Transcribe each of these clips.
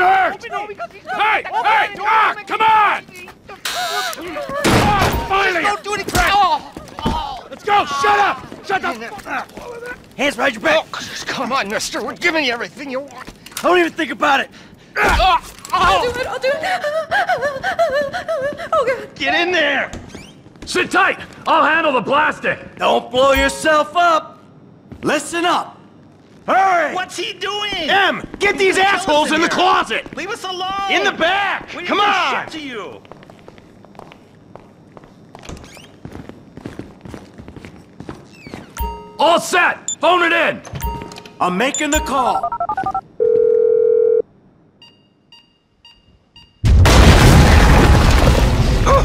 No, because Hey! Hey! the Ah! Come on! Ah, Finally! Don't do anything. Oh, oh. Let's go! Shut up! Shut up! Hands behind your back. Oh, come on, mister. We're giving you everything you want. Don't even think about it. Oh, I'll oh. do it, I'll do it. Oh, God. Get in there. Sit tight! I'll handle the plastic! Don't blow yourself up. Listen up. Hurry. What's he doing? M, get these assholes in the closet. Leave us alone! In the back. We Come on. shit to you! All set! Phone it in! I'm making the call.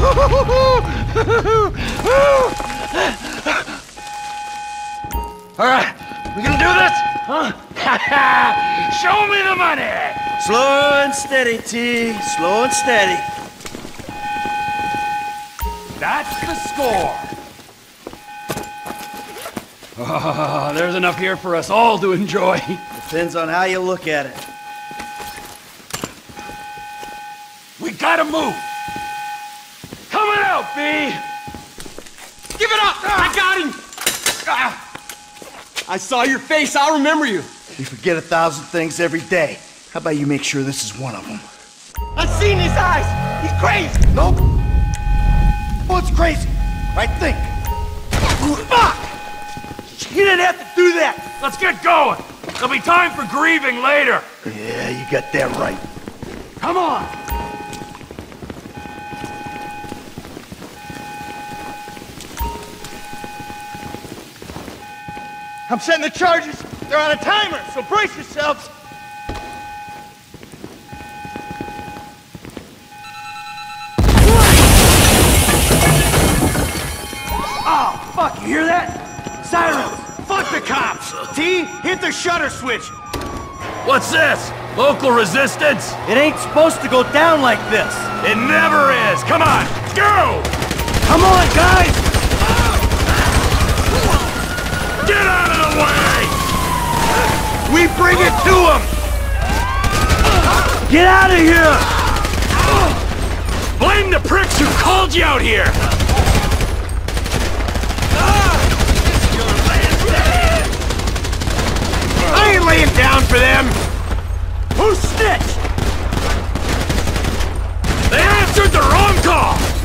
All right, Show me the money! Slow and steady, T. Slow and steady. That's the score! Ah, there's enough here for us all to enjoy. Depends on how you look at it. We gotta move! Coming out, B! Give it up! I got him! Ah. I saw your face, I'll remember you. We forget a thousand things every day. How about you make sure this is one of them? I've seen his eyes! He's crazy! Nope. Oh, it's crazy. Right think. Fuck! You didn't have to do that. Let's get going! There'll be time for grieving later! Yeah, you got that right. Come on! I'm setting the charges. They're on a timer, so brace yourselves. Oh, fuck, you hear that? Sirens! Fuck the cops! T, hit the shutter switch. What's this? Local resistance? It ain't supposed to go down like this. It never is! Come on! Go! Come on, guys! We bring it to him! Get out of here! Blame the pricks who called you out here! I ain't laying down for them! Who snitched? They answered the wrong call!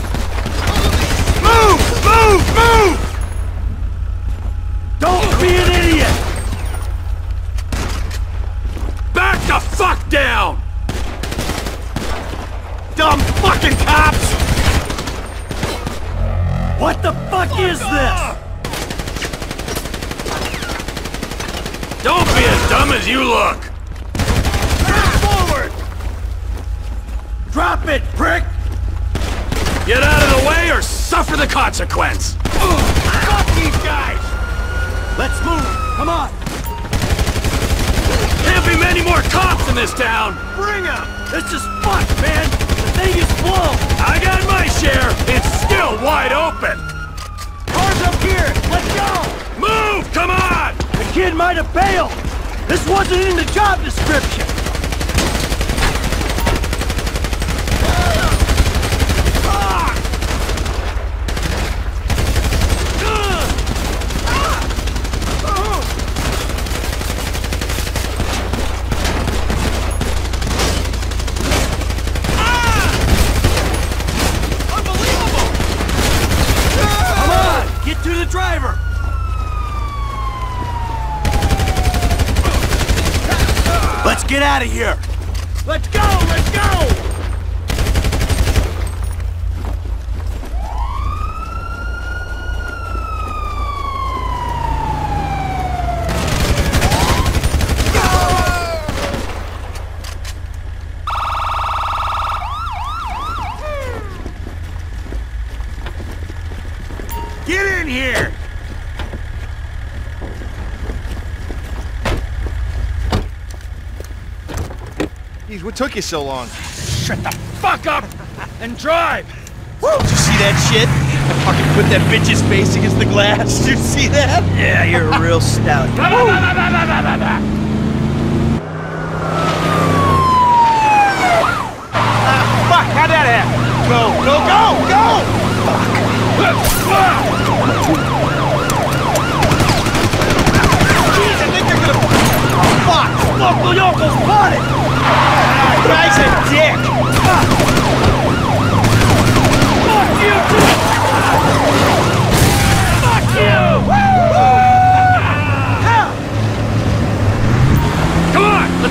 Dumb as you look! Forward! Drop it, prick! Get out of the way or suffer the consequence! Fuck these guys! Let's move! Come on! Can't be many more cops in this town! Bring them! This is fucked, man! The thing is blown! I got my share! It's still wide open! Cars up here! Let's go! Move! Come on! The kid might have bailed! This wasn't in the job description! Come on! Get to the driver! Let's get out of here! Let's go! Let's go! Get in here! Jeez, what took you so long? Shut the fuck up and drive! Woo! Did you see that shit? I fucking put that bitch's face against the glass. Did you see that? Yeah, you're a real stout. Ah, how'd that happen? Go, go, go, go! Jeez, I think they're gonna... Oh, fuck! Loco Yoko's spotted! Ah, guy's a dick! Ah. Fuck you, too! Fuck you! Come on, let's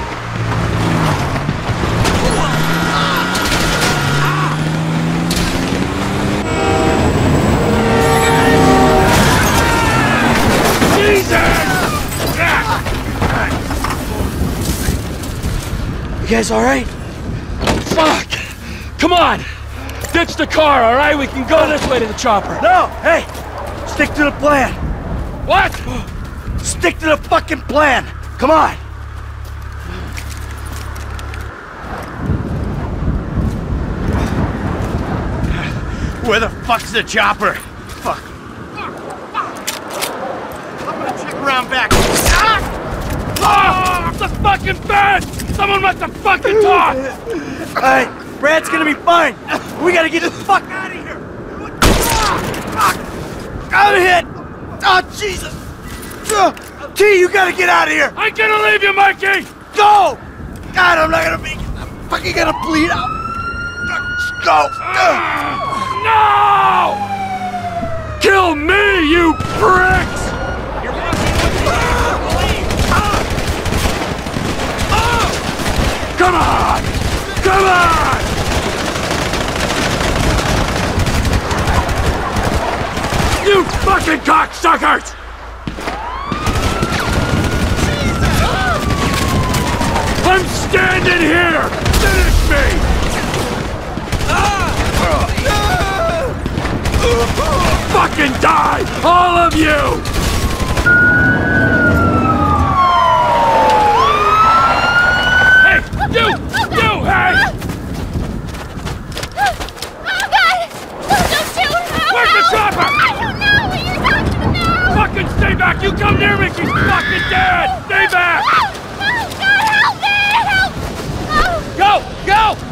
You guys alright? Fuck! Come on! Ditch the car, all right? We can go this way to the chopper. No! Hey! Stick to the plan! What? Stick to the fucking plan! Come on! Where the fuck's the chopper? Fuck. I'm gonna check around back. Ah! Oh, the fucking bed! Someone must have fucking talked! Alright, Brad's gonna be fine. We gotta get the fuck out of here. Ah! Fuck! I'm hit! Oh, Jesus! Ugh. T, you gotta get out of here! I'm gonna leave you, Mikey! Go! God, I'm not gonna make it. I'm fucking gonna bleed out. Go! Ugh. No! Kill me, you pricks! Come on! Come on! You fucking cocksuckers! I'm standing here! Finish me! Fucking die! All of you! Hey! You! You! Hey! Oh, God! Don't shoot! No, Where's the no. chopper? I don't know what you're talking about! Fucking stay back! You come near me! She's fucking dead! Stay back! Oh, oh, God, help me! Help! Oh, Go! Go!